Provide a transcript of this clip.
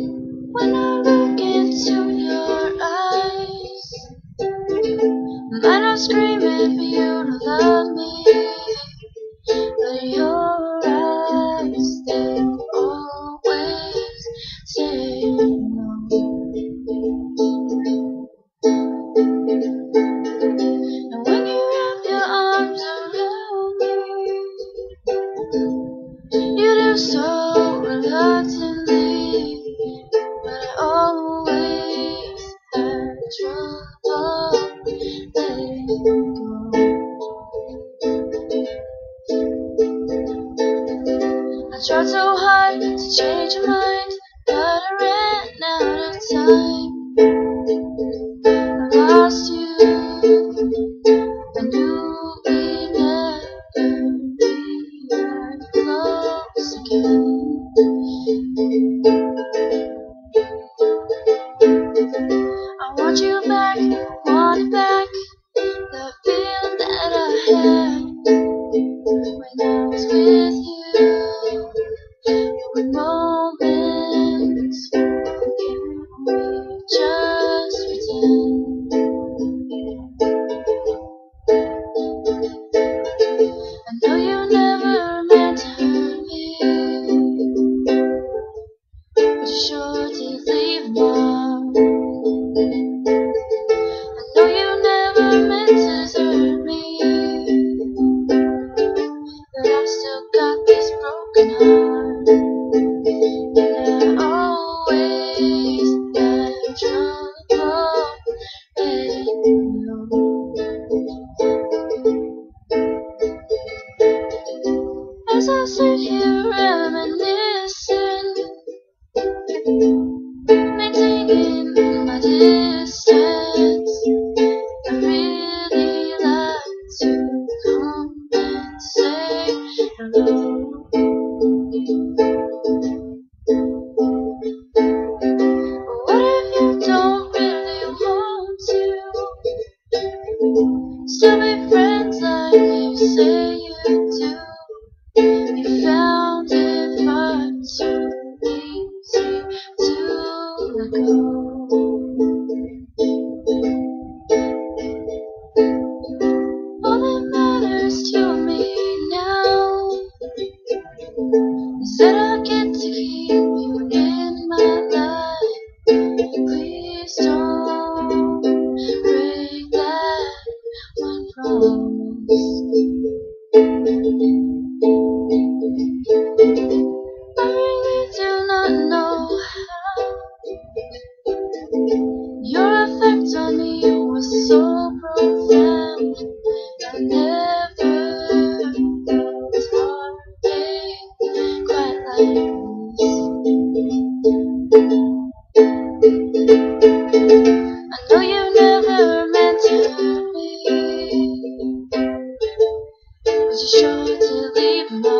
When I look into your eyes, and I'm screaming for you to love. Tried so hard to change your mind, but I ran out of time. I lost you. I knew we'd never be close again. I want you back, I want it back, the feeling that I had when I was with. To my friends, I leave say. Thank you. love.